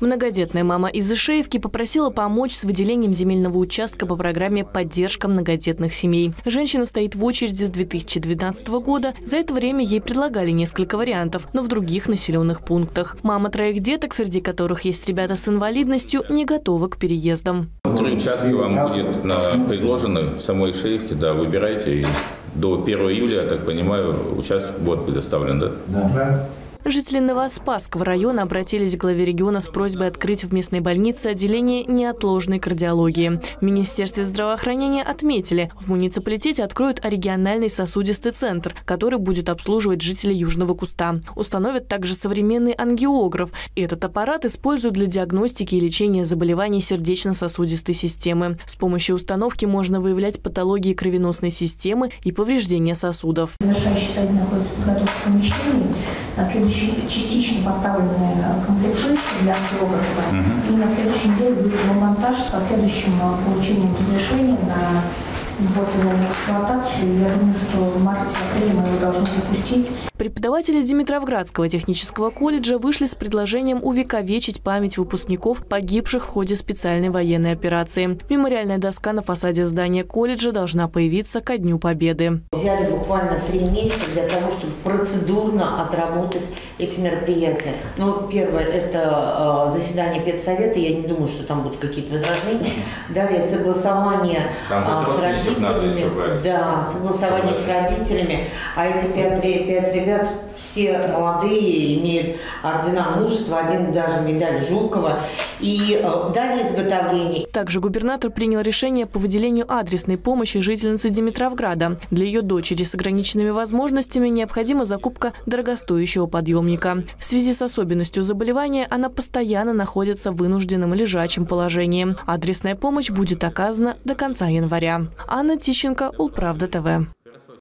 Многодетная мама из Ишеевки попросила помочь с выделением земельного участка по программе «Поддержка многодетных семей». Женщина стоит в очереди с 2012 года. За это время ей предлагали несколько вариантов, но в других населенных пунктах. Мама троих деток, среди которых есть ребята с инвалидностью, не готова к переездам. Три участка вам будет на, предложены в самой Ишеевке, да, выбирайте. И до 1 июля, я так понимаю, участок будет предоставлен, да? Да. Жители Новоспасского района обратились к главе региона с просьбой открыть в местной больнице отделение неотложной кардиологии. В Министерстве здравоохранения отметили, в муниципалитете откроют региональный сосудистый центр, который будет обслуживать жителей Южного Куста. Установят также современный ангиограф. Этот аппарат используют для диагностики и лечения заболеваний сердечно-сосудистой системы. С помощью установки можно выявлять патологии кровеносной системы и повреждения сосудов. Завершающий стадии находится подготовка помещений. На следующий частично поставленные комплектующие для ангиографа. И на следующей неделе будет его монтаж с последующим э, получением разрешения на ввод его в эксплуатацию. Я думаю, что марте-апреле мы его должны запустить. Преподаватели Димитровградского технического колледжа вышли с предложением увековечить память выпускников, погибших в ходе специальной военной операции. Мемориальная доска на фасаде здания колледжа должна появиться ко Дню Победы. Взяли буквально три месяца для того, чтобы процедурно отработать эти мероприятия. Ну, первое – это э, заседание педсовета. Я не думаю, что там будут какие-то возражения. Далее согласование э, с родителями. Да, согласование с родителями. А эти пять, пять ребят все молодые, имеют ордена мужества, один даже медаль Жукова. И э, далее изготовление. Также губернатор принял решение по выделению адресной помощи жительнице Димитровграда. Для ее дочери с ограниченными возможностями необходима закупка дорогостоящего подъемника. В связи с особенностью заболевания она постоянно находится в вынужденном лежачем положении. Адресная помощь будет оказана до конца января. Анна Тищенко, Улправда ТВ.